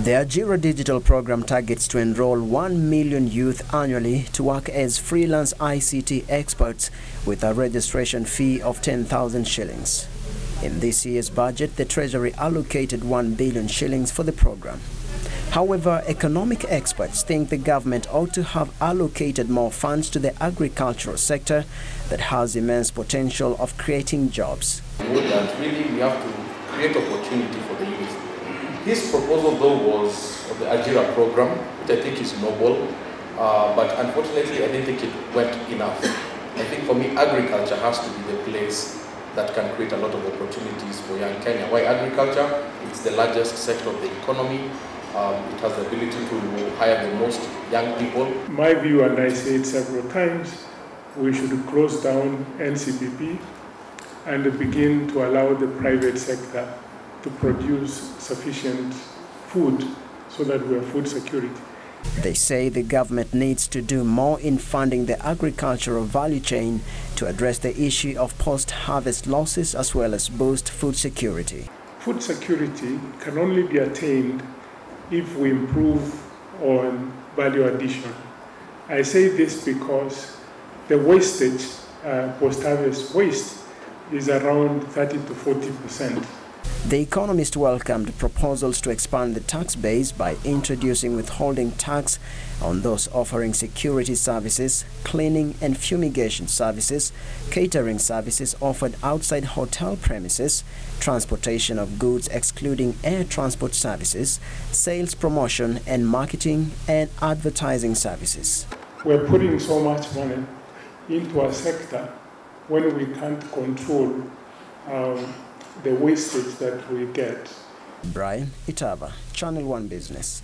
The Ajira Digital program targets to enroll 1 million youth annually to work as freelance ICT experts with a registration fee of 10,000 shillings. In this year's budget, the Treasury allocated 1 billion shillings for the program. However, economic experts think the government ought to have allocated more funds to the agricultural sector that has immense potential of creating jobs. That really we have to create opportunity for the youth. His proposal though was the Ajira program, which I think is noble, uh, but unfortunately I didn't think it went enough. I think for me agriculture has to be the place that can create a lot of opportunities for young Kenya. Why agriculture? It's the largest sector of the economy. Um, it has the ability to hire the most young people. My view, and I say it several times, we should close down NCPB and begin to allow the private sector to produce sufficient food so that we have food security. They say the government needs to do more in funding the agricultural value chain to address the issue of post-harvest losses as well as boost food security. Food security can only be attained if we improve on value addition. I say this because the wastage, uh, post-harvest waste, is around 30 to 40 percent. The economist welcomed proposals to expand the tax base by introducing withholding tax on those offering security services, cleaning and fumigation services, catering services offered outside hotel premises, transportation of goods excluding air transport services, sales promotion and marketing and advertising services. We're putting so much money into a sector when we can't control um, the wastage that we get. Brian Itava, Channel One Business.